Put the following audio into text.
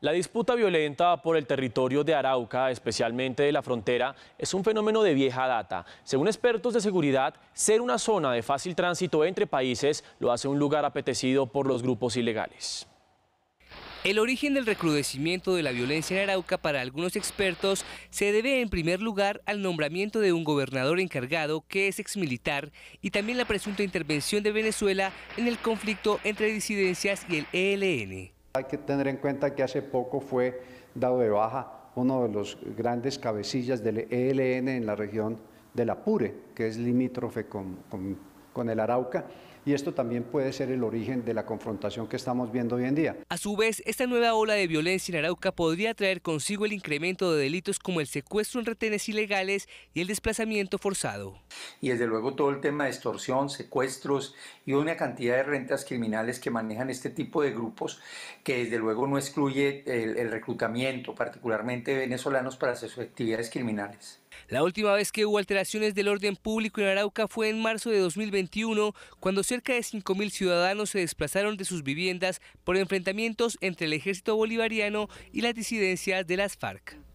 La disputa violenta por el territorio de Arauca, especialmente de la frontera, es un fenómeno de vieja data. Según expertos de seguridad, ser una zona de fácil tránsito entre países lo hace un lugar apetecido por los grupos ilegales. El origen del recrudecimiento de la violencia en Arauca para algunos expertos se debe en primer lugar al nombramiento de un gobernador encargado que es exmilitar y también la presunta intervención de Venezuela en el conflicto entre disidencias y el ELN. Hay que tener en cuenta que hace poco fue dado de baja uno de los grandes cabecillas del ELN en la región del Apure, que es limítrofe con, con, con el Arauca y esto también puede ser el origen de la confrontación que estamos viendo hoy en día. A su vez, esta nueva ola de violencia en Arauca podría traer consigo el incremento de delitos como el secuestro en retenes ilegales y el desplazamiento forzado. Y desde luego todo el tema de extorsión, secuestros y una cantidad de rentas criminales que manejan este tipo de grupos que desde luego no excluye el, el reclutamiento, particularmente de venezolanos para sus actividades criminales. La última vez que hubo alteraciones del orden público en Arauca fue en marzo de 2021, cuando cerca de 5.000 ciudadanos se desplazaron de sus viviendas por enfrentamientos entre el ejército bolivariano y las disidencias de las FARC.